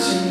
watching